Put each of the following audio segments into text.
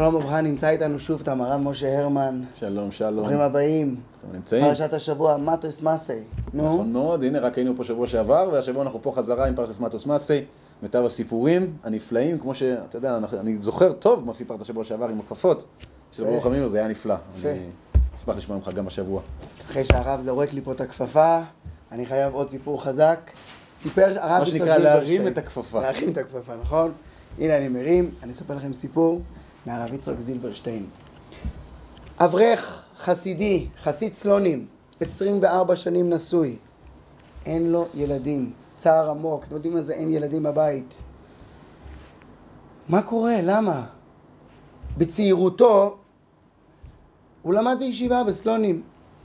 שלום וברכה, נמצא איתנו שוב תם הרב משה הרמן. שלום, שלום. ברוכים הבאים. אנחנו נמצאים. פרשת השבוע, מטוס מסי. נו, נכון מאוד, הנה רק היינו פה שבוע שעבר, והשבוע אנחנו פה חזרה עם פרשת מטוס מסי, מיטב הסיפורים הנפלאים, כמו שאתה יודע, אני זוכר טוב מה סיפרת שבוע שעבר עם הכפפות של. ברוך המימר, זה היה נפלא. אני אשמח לשמוע ממך גם השבוע. אחרי שהרב זורק לי פה את הכפפה, אני חייב עוד סיפור חזק. סיפר הרב מה יצחק שנקרא זילברשטיין. להרים את הכפפה. להרים את הכפפה, נכון? הנה אני מרים, אני אספר לכם סיפור מהרב יצחק זילברשטיין. אברך חסידי, חסיד סלונים, 24 שנים נשוי, אין לו ילדים, צער עמוק, אתם יודעים מה זה אין ילדים בבית. מה קורה? למה? בצעירותו הוא למד בישיבה בסלונים.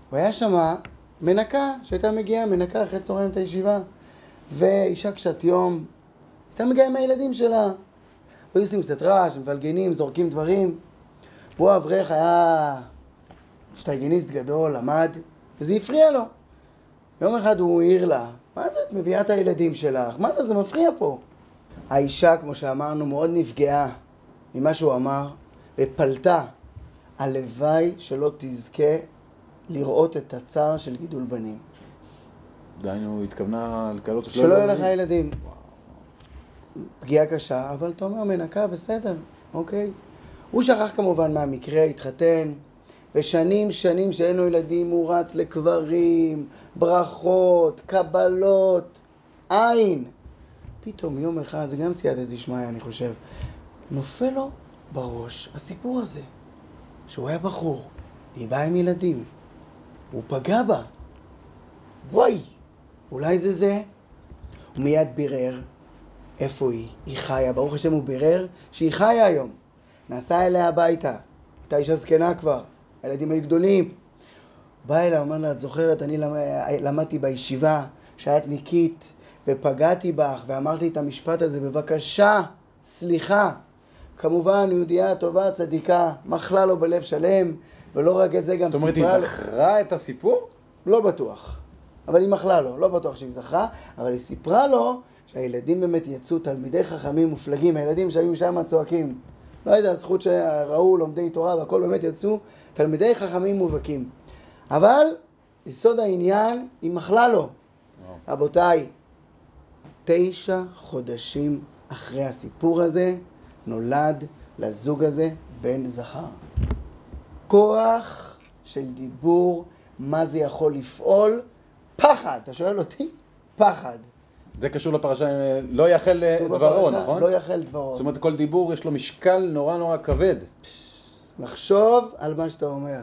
הוא היה שמה מנקה שהייתה מגיעה, מנקה אחרי צהריים את הישיבה. ואישה קשת יום, הייתה מגיעה עם הילדים שלה. היו עושים קצת רעש, מפלגנים, זורקים דברים. הוא האברך היה שטייגניסט גדול, למד, וזה הפריע לו. יום אחד הוא העיר לה, מה זה את מביאה את הילדים שלך? מה זה, זה מפריע פה. האישה, כמו שאמרנו, מאוד נפגעה ממה שהוא אמר, ופלטה. הלוואי שלא תזכה לראות את הצער של גידול בנים. דהיינו, התכוונה לקלות שלא יהיו לך ילדים. פגיעה קשה, אבל אתה אומר מנקה, בסדר, אוקיי. הוא שכח כמובן מהמקרה, התחתן, ושנים שנים שאין לו ילדים, הוא רץ לקברים, ברכות, קבלות, אין. פתאום יום אחד, זה גם סייעתא דשמיא, אני חושב, נופל לו בראש הסיפור הזה, שהוא היה בחור, והיא באה עם ילדים, הוא פגע בה. וואי, אולי זה זה? הוא מיד בירר איפה היא, היא חיה, ברוך השם הוא בירר שהיא חיה היום. נסע אליה הביתה, הייתה אישה זקנה כבר, הילדים היו גדולים. בא אליה, אומר לה, את זוכרת, אני למ... למדתי בישיבה שאת ניקית ופגעתי בך ואמרת לי את המשפט הזה, בבקשה, סליחה. כמובן, יהודייה טובה, צדיקה, מחלה לו בלב שלם, ולא רק את זה, גם זאת אומרת, היא סיפרה. זכרה את הסיפור? לא בטוח. אבל היא מחלה לו, לא בטוח שהיא זכרה, אבל היא סיפרה לו שהילדים באמת יצאו תלמידי חכמים מופלגים, הילדים שהיו שם צועקים. לא יודע, הזכות שראו לומדי תורה והכל באמת יצאו תלמידי חכמים מובהקים. אבל יסוד העניין, היא מחלה לו. רבותיי, תשע חודשים אחרי הסיפור הזה, נולד לזוג הזה בן זכר. כוח של דיבור, מה זה יכול לפעול? פחד. אתה שואל אותי? פחד. זה קשור לפרשה, אה, לא יחל אה, דברו, נכון? לא יחל דברו. זאת אומרת, כל דיבור יש לו משקל נורא נורא כבד. לחשוב על מה שאתה אומר.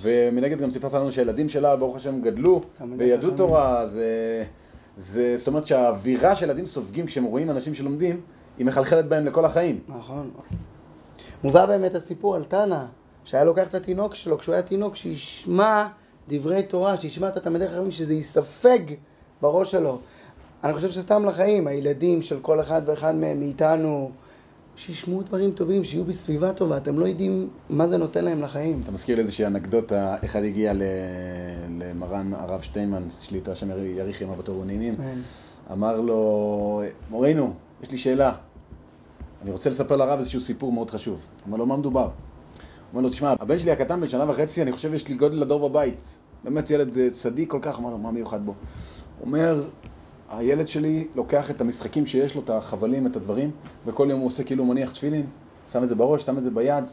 ומנגד גם סיפרת לנו שהילדים שלה, ברוך השם, גדלו וידעו. תורה. זה, זה, זאת אומרת שהאווירה שילדים סופגים כשהם רואים אנשים שלומדים, היא מחלחלת בהם לכל החיים. נכון. מובא באמת הסיפור על תנא, שהיה לוקח את התינוק שלו, כשהוא היה תינוק, שישמע דברי תורה, שישמע את התלמידי חכמים, שזה ייספג בראש שלו. אני חושב שסתם לחיים, הילדים של כל אחד ואחד מהם מאיתנו, שישמעו דברים טובים, שיהיו בסביבה טובה, אתם לא יודעים מה זה נותן להם לחיים. אתה מזכיר לי איזושהי אנקדוטה, אחד הגיע ל- למרן הרב שטיינמן, שליטה, השם יאריך ימיו בתור ונעימים, כן. אמר לו, מורנו, יש לי שאלה, אני רוצה לספר לרב איזשהו סיפור מאוד חשוב. אמר לו, מה מדובר? אומר לו, תשמע, הבן שלי הקטן בן שנה וחצי, אני חושב יש לי גודל הדור בבית. באמת ילד אה, צדיק כל כך, אמר לו, מה מיוחד בו? הוא אומר, הילד שלי לוקח את המשחקים שיש לו, את החבלים, את הדברים, וכל יום הוא עושה כאילו מניח תפילין, שם את זה בראש, שם את זה ביד,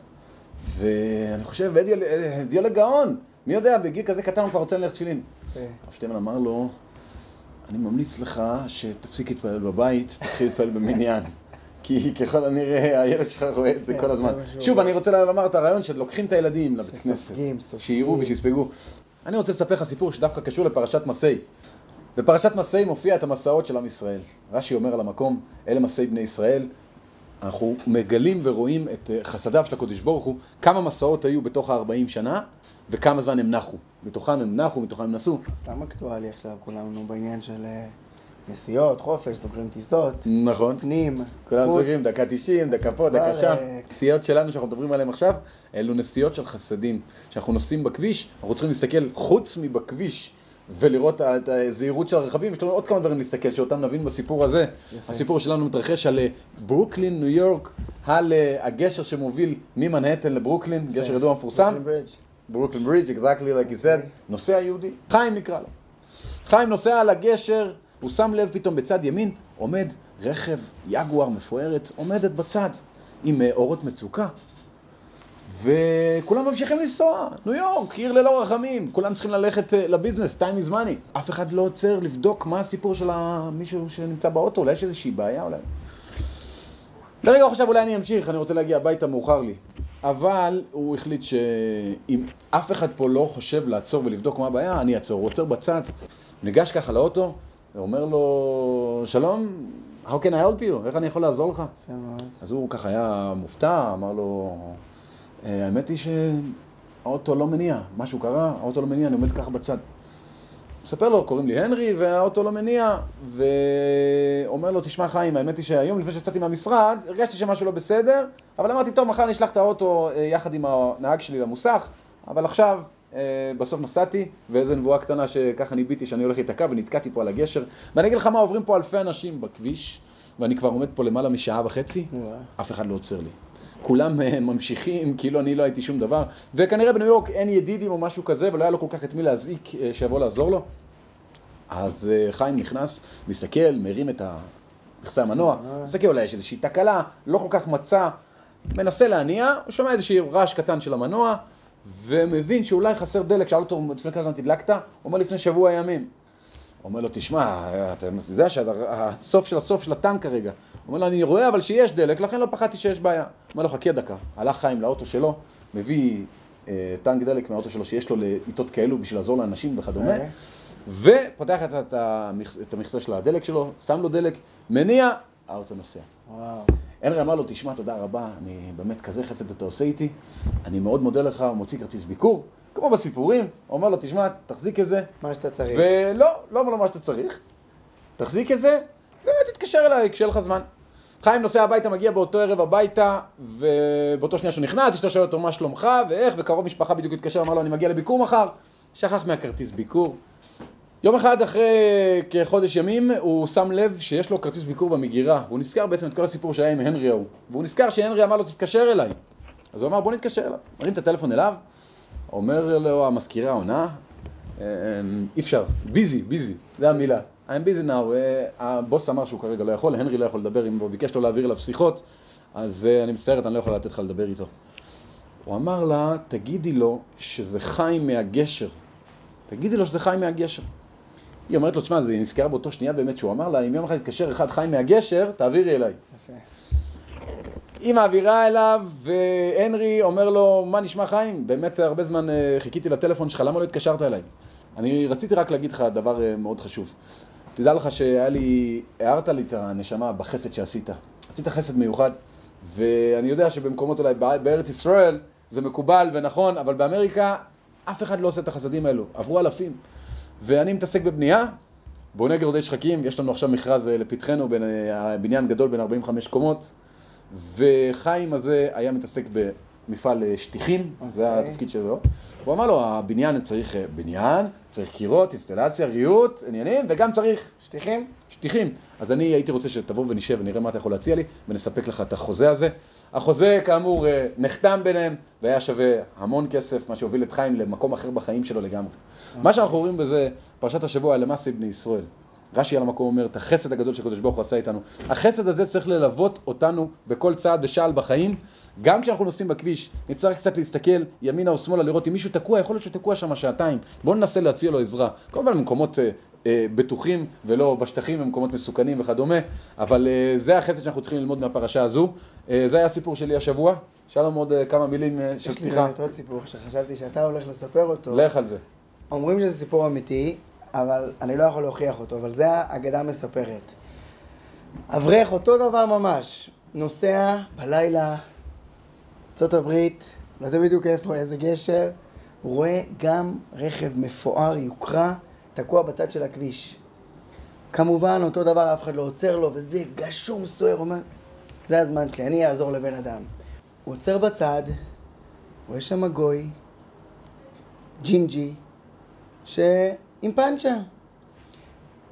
ואני חושב, אידיאל הגאון, מי יודע, בגיל כזה קטן הוא כבר רוצה ללכת תפילין. כן. הרב שטיימן אמר לו, אני ממליץ לך שתפסיק להתפלל בבית, תתחיל להתפלל במניין. כי ככל הנראה הילד שלך רואה את זה כן, כל הזמן. שוב. אני רוצה לומר את הרעיון של לוקחים את הילדים לבית כנסת. שסופגים, סופגים. שיראו ושיספגו. אני רוצה לספר לך סיפור שדווקא קשור לפרשת מסי. בפרשת מסי מופיע את המסעות של עם ישראל. רש"י אומר על המקום, אלה מסי בני ישראל. אנחנו מגלים ורואים את אה, חסדיו של הקדוש ברוך הוא, כמה מסעות היו בתוך ה-40 שנה, וכמה זמן הם נחו. מתוכם הם נחו, מתוכם הם נסעו. סתם אקטואלי עכשיו, כולנו בעניין של אה, נסיעות, חופש, סוגרים טיסות, נכון. פנים, כולם חוץ. זוכרים, דקה 90, דקה פה, דקה שם. נסיעות שלנו שאנחנו מדברים עליהן עכשיו, אלו נסיעות של חסדים. כשאנחנו נוסעים בכביש, אנחנו צריכים להסתכל חוץ מבכביש ולראות את הזהירות של הרכבים, יש לנו עוד כמה דברים להסתכל, שאותם נבין בסיפור הזה. יפה. הסיפור שלנו מתרחש על אה, ברוקלין, ניו יורק, על אה, הגשר שמוביל ממנהטן לברוקלין, גשר ידוע מפורסם. ברוקלין ברידג'. exactly like you said, אוקיי. נוסע יהודי, חיים נקרא לו. חיים נוסע על הגשר, הוא שם לב פתאום בצד ימין, עומד רכב יגואר מפוארת, עומדת בצד, עם אה, אורות מצוקה. וכולם ממשיכים לנסוע, ניו יורק, עיר ללא רחמים, כולם צריכים ללכת אה, לביזנס, time is money. אף אחד לא עוצר לבדוק מה הסיפור של מישהו שנמצא באוטו, אולי יש איזושהי בעיה אולי. לרגע חשב אולי אני אמשיך, אני רוצה להגיע הביתה, מאוחר לי. אבל הוא החליט שאם אף אחד פה לא חושב לעצור ולבדוק מה הבעיה, אני אעצור. הוא עוצר בצד, ניגש ככה לאוטו, ואומר לו, שלום, how can I help you? איך אני יכול לעזור לך? אז הוא ככה היה מופתע, אמר לו, "אה, האמת היא שהאוטו לא מניע, משהו קרה, האוטו לא מניע, אני עומד ככה בצד. מספר לו, קוראים לי הנרי, והאוטו לא מניע, ואומר לו, תשמע חיים, האמת היא שהיום לפני שיצאתי מהמשרד, הרגשתי שמשהו לא בסדר, אבל אמרתי, טוב, מחר אני אשלח את האוטו אה, יחד עם הנהג שלי למוסך, אבל עכשיו, אה, בסוף נסעתי, ואיזו נבואה קטנה שככה ניביתי שאני הולך להיתקע, ונתקעתי פה על הגשר. ואני אגיד לך מה, עוברים פה אלפי אנשים בכביש, ואני כבר עומד פה למעלה משעה וחצי. אף אחד לא עוצר לי. כולם אה, ממשיכים, כאילו אני לא הייתי שום דבר, וכנראה בניו יורק אין ידידים או משהו כזה, ולא היה לו כל כך את מי להזעיק אה, שיבוא לעזור לו. אז אה, חיים נכנס, מסתכל, מרים את מכסה המנוע, מסתכל, אולי יש איזושהי תקלה, לא כל כך מצא, מנסה להניע, הוא שומע איזשהו רעש קטן של המנוע, ומבין שאולי חסר דלק, שאל אותו, לפני כמה זמן תדלקת? הוא אומר לפני שבוע ימים. אומר לו, תשמע, אתה יודע שהסוף של הסוף של הטנק כרגע. אומר לו, אני רואה אבל שיש דלק, לכן לא פחדתי שיש בעיה. אומר לו, חכה דקה. הלך חיים לאוטו שלו, מביא אה, טנק דלק מהאוטו שלו שיש לו לעיתות כאלו בשביל לעזור לאנשים וכדומה, אוקיי. ופותח את, את, המכס- את המכסה של הדלק שלו, שם לו דלק, מניע, האוטו נוסע. וואו. הנרי אמר לו, תשמע, תודה רבה, אני באמת כזה חסד אתה עושה איתי, אני מאוד מודה לך, הוא מוציא כרטיס ביקור, כמו בסיפורים, הוא אומר לו, תשמע, תחזיק את זה, מה שאתה צריך. ולא, לא אומר לו מה שאתה צריך. תחזיק את זה, ותתקשר אליי כשיהיה לך זמן. חיים נוסע הביתה, מגיע באותו ערב הביתה, ובאותו שנייה שהוא נכנס, אשתו שואלת אותו מה שלומך, ואיך, וקרוב משפחה בדיוק התקשר, אמר לו, אני מגיע לביקור מחר. שכח מהכרטיס ביקור. יום אחד אחרי כחודש ימים, הוא שם לב שיש לו כרטיס ביקור במגירה, והוא נזכר בעצם את כל הסיפור שהיה עם הנרי ההוא. והוא נזכר שהנרי אמר לו, תתקשר אליי. אז הוא אמר, בוא נתקשר אליו. מרים את הטלפון אליו, אומר לו המזכירה עונה, "אמ, אי אפשר, ביזי, ביזי, זה המילה. I'm busy now, אה, הבוס אמר שהוא כרגע לא יכול, הנרי לא יכול לדבר, אם הוא ביקש לו להעביר אליו שיחות, אז אה, אני מצטערת, אני לא יכול לתת לך לדבר איתו. הוא אמר לה, תגידי לו שזה חיים מהגשר. תגידי לו שזה חיים מהגשר. היא אומרת לו, תשמע, זה נזכר באותו שנייה באמת שהוא אמר לה, אם יום אחד יתקשר אחד חיים מהגשר, תעבירי אליי. יפה. היא מעבירה אליו, והנרי אומר לו, מה נשמע חיים? באמת הרבה זמן אה, חיכיתי לטלפון שלך, למה לא התקשרת אליי? אני רציתי רק להגיד לך דבר אה, מאוד חשוב. תדע לך שהיה לי, הערת לי את הנשמה בחסד שעשית. עשית חסד מיוחד, ואני יודע שבמקומות אולי בא- בארץ ישראל זה מקובל ונכון, אבל באמריקה אף אחד לא עושה את החסדים האלו. עברו אלפים. ואני מתעסק בבנייה, בונה גרדי שחקים, יש לנו עכשיו מכרז אה, לפתחנו, בין, אה, בניין גדול בין 45 קומות, וחיים הזה היה מתעסק במפעל אה, שטיחים, זה אוקיי. התפקיד שלו. הוא אמר לו, הבניין צריך בניין, צריך קירות, אינסטלציה, ריהוט, עניינים, וגם צריך שטיחים? שטיחים. אז אני הייתי רוצה שתבוא ונשב ונראה מה אתה יכול להציע לי, ונספק לך את החוזה הזה. החוזה, כאמור, אה, נחתם ביניהם, והיה שווה המון כסף, מה שהוביל את חיים למקום אחר בחיים שלו לגמרי. מה שאנחנו רואים בזה, פרשת השבוע, למעשה בני ישראל. רש"י על המקום אומר, את החסד הגדול שהקדוש ברוך הוא עשה איתנו. החסד הזה צריך ללוות אותנו בכל צעד ושעל בחיים. גם כשאנחנו נוסעים בכביש, נצטרך קצת להסתכל ימינה או שמאלה, לראות אם מישהו תקוע, יכול להיות שהוא תקוע שם שעתיים. בואו ננסה להציע לו עזרה. כמובן במקומות אה, בטוחים ולא בשטחים במקומות מסוכנים וכדומה, אבל אה, זה החסד שאנחנו צריכים ללמוד מהפרשה הזו. אה, זה היה הסיפור שלי השבוע. שלום עוד אה, כמה מילים אה, של יש לי פתיחה. באמת עוד סיפור שחשבתי שאתה הולך לספר אותו. לך על זה. אומרים שזה סיפור אמיתי, אבל אני לא יכול להוכיח אותו, אבל זה האגדה מספרת. אברך אותו דבר ממש, נוסע בלילה, ארה"ב, לא יודע בדיוק איפה, איזה גשר, הוא רואה גם רכב מפואר, יוקרה, תקוע בצד של הכביש. כמובן, אותו דבר, אף אחד לא עוצר לו, וזה גשום סוער, הוא אומר, זה הזמן שלי, אני אעזור לבן אדם. הוא עוצר בצד, רואה שם גוי, ג'ינג'י, עם פאנצ'ר.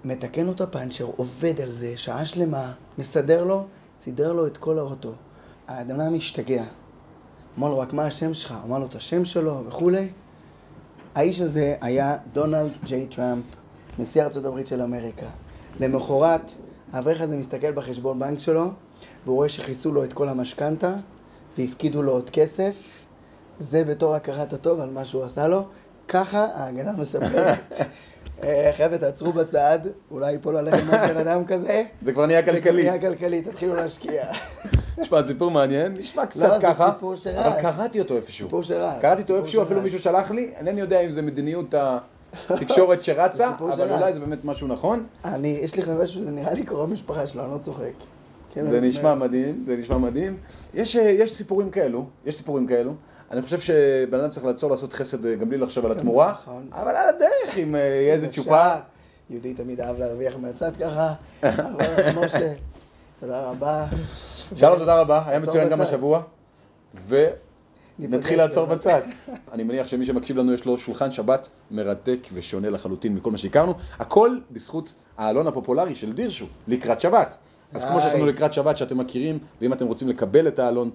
מתקן לו את הפאנצ'ר, עובד על זה, שעה שלמה, מסדר לו, סידר לו את כל האוטו. האדם משתגע. אמר לו, רק מה השם שלך? אמר לו את השם שלו וכולי. האיש הזה היה דונלד ג'יי טראמפ, נשיא ארצות הברית של אמריקה. למחרת, האברך הזה מסתכל בחשבון בנק שלו, והוא רואה שכיסו לו את כל המשכנתה, והפקידו לו עוד כסף. זה בתור הכרת הטוב על מה שהוא עשה לו. ככה ההגנה מספרת. אה, חבר'ה, תעצרו בצד, אולי ייפול עליכם עוד בן אדם כזה. זה כבר נהיה זה כבר כלכלי. נהיה כלכלי, תתחילו להשקיע. תשמע, סיפור מעניין, נשמע לא, קצת זה ככה. אבל קראתי אותו איפשהו. סיפור שרץ. קראתי אותו איפשהו, אפילו. מישהו שלח לי, אינני יודע אם זה מדיניות התקשורת שרצה, אבל. אולי זה באמת משהו נכון. אני, יש לי חבר שזה נראה לי קרוב משפחה שלו, אני לא צוחק. כן, זה נשמע מדהים, זה נשמע מדהים. יש, אה, יש סיפורים כאלו, יש סיפורים כאלו. אני חושב שבן אדם צריך לעצור לעשות חסד אה, גם בלי לחשוב על התמורה, נכון. אבל על הדרך, אם אה, יהיה איזה. צ'ופר. יהודי תמיד אהב להרוויח מהצד ככה. אבל משה, תודה רבה. שלום, תודה רבה, היה מצוין גם. השבוע. ונתחיל לעצור. בצד. אני מניח שמי שמקשיב לנו יש לו שולחן שבת מרתק ושונה לחלוטין מכל מה שהכרנו. הכל בזכות העלון הפופולרי של דירשו, לקראת שבת. אז כמו לנו לקראת שבת שאתם מכירים, ואם אתם רוצים לקבל את העלון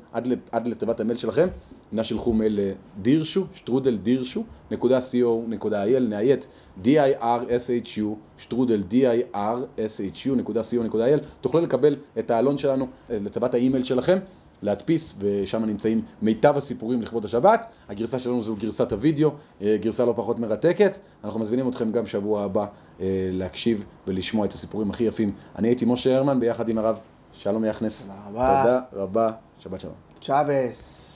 עד, לתיבת המייל שלכם, נא שלחו מייל לדירשו, שטרודל דירשו, נקודה co, נקודה il, נאיית D-I-R-S-H-U, שטרודל D-I-R-S-H-U, נקודה co, נקודה il, תוכלו לקבל את העלון שלנו לתיבת האימייל שלכם. להדפיס, ושם נמצאים מיטב הסיפורים לכבוד השבת. הגרסה שלנו זו גרסת הוידאו, אה, גרסה לא פחות מרתקת. אנחנו מזמינים אתכם גם שבוע הבא אה, להקשיב ולשמוע את הסיפורים הכי יפים. אני הייתי משה הרמן ביחד עם הרב שלום יכנס. תודה רבה. תודה רבה, שבת שלום. צ'אבס.